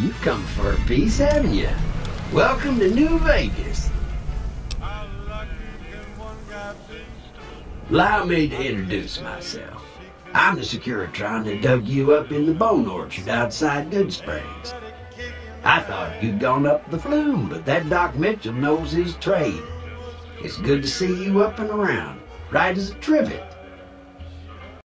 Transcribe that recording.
You've come for a piece, haven't you? Welcome to New Vegas. Allow me to introduce myself. I'm the Securitron that dug you up in the bone orchard outside Goodsprings. I thought you'd gone up the flume, but that Doc Mitchell knows his trade. It's good to see you up and around, right as a trivet.